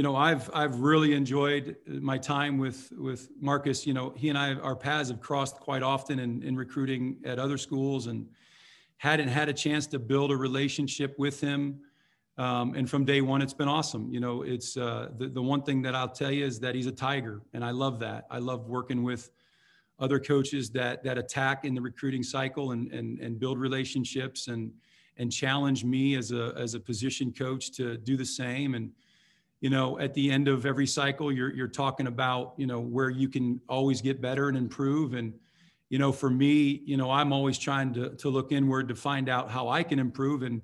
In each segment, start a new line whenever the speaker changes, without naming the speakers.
you know, I've I've really enjoyed my time with with Marcus. You know, he and I our paths have crossed quite often in, in recruiting at other schools, and hadn't had a chance to build a relationship with him. Um, and from day one, it's been awesome. You know, it's uh, the the one thing that I'll tell you is that he's a tiger, and I love that. I love working with other coaches that that attack in the recruiting cycle and and and build relationships and and challenge me as a as a position coach to do the same and you know at the end of every cycle you're you're talking about you know where you can always get better and improve. And you know for me you know i'm always trying to to look inward to find out how i can improve and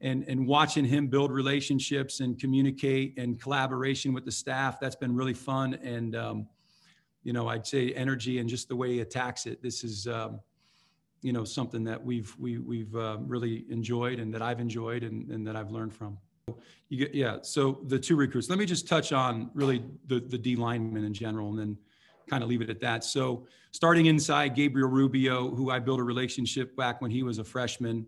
and and watching him build relationships and communicate and collaboration with the staff that's been really fun. And um, you know i'd say energy and just the way he attacks it this is um, you know something that we've we, we've uh, really enjoyed and that i've enjoyed and, and that i've learned from you get, yeah. So the two recruits. Let me just touch on really the the D linemen in general, and then kind of leave it at that. So starting inside, Gabriel Rubio, who I built a relationship back when he was a freshman.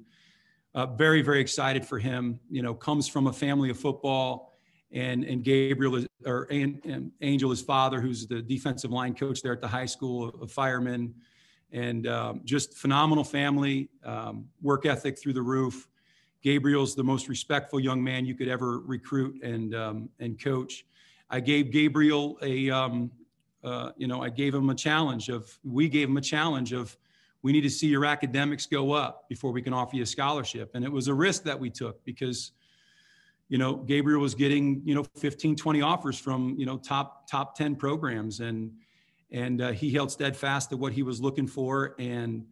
Uh, very very excited for him. You know, comes from a family of football. And, and Gabriel is, or and Angel, his father, who's the defensive line coach there at the high school, a fireman, and um, just phenomenal family, um, work ethic through the roof. Gabriel's the most respectful young man you could ever recruit and um, and coach. I gave Gabriel a um, uh, you know I gave him a challenge of we gave him a challenge of we need to see your academics go up before we can offer you a scholarship. And it was a risk that we took because you know Gabriel was getting you know 15 20 offers from you know top top 10 programs. And and uh, he held steadfast to what he was looking for. And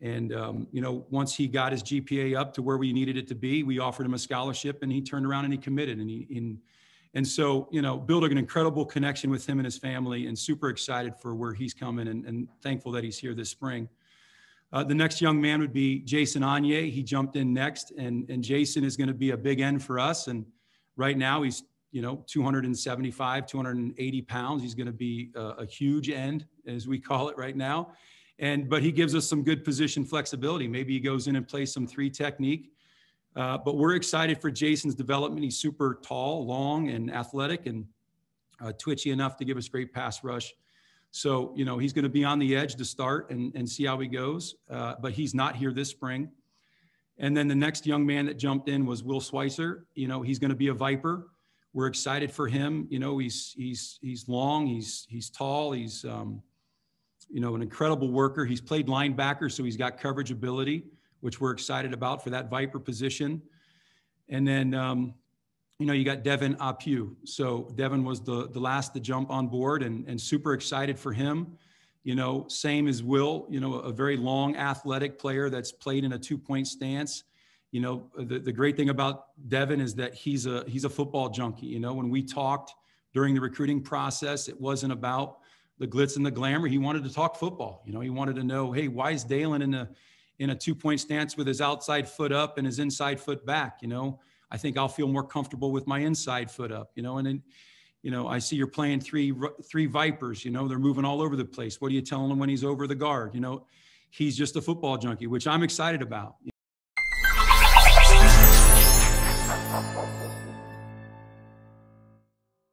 and um, you know, once he got his GPA up to where we needed it to be, we offered him a scholarship, and he turned around and he committed. And he, in, and so you know, building an incredible connection with him and his family, and super excited for where he's coming, and, and thankful that he's here this spring. Uh, the next young man would be Jason Onye. He jumped in next, and and Jason is going to be a big end for us. And right now he's you know 275, 280 pounds. He's going to be a, a huge end, as we call it right now and but he gives us some good position flexibility. Maybe he goes in and plays some three technique. Uh, but we're excited for Jason's development. He's super tall, long, and athletic, and uh, twitchy enough to give us great pass rush. So you know he's going to be on the edge to start and, and see how he goes. Uh, but he's not here this spring. And then the next young man that jumped in was Will Schweitzer. You know he's going to be a Viper. We're excited for him. You know he's he's he's long. He's he's tall. He's um, you know, an incredible worker. He's played linebacker, so he's got coverage ability, which we're excited about for that Viper position. And then, um, you know, you got Devin Aupiu. So Devin was the, the last to jump on board and, and super excited for him. You know, same as Will, you know, a very long athletic player that's played in a two point stance. You know, the, the great thing about Devin is that he's a he's a football junkie. You know, when we talked during the recruiting process, it wasn't about the glitz and the glamour. He wanted to talk football. You know, he wanted to know, hey, why is Daelin in a in a two point stance with his outside foot up and his inside foot back? You know, I think I'll feel more comfortable with my inside foot up. You know, and then, you know, I see you're playing three three vipers. You know, they're moving all over the place. What are you telling him when he's over the guard? You know, he's just a football junkie, which I'm excited about.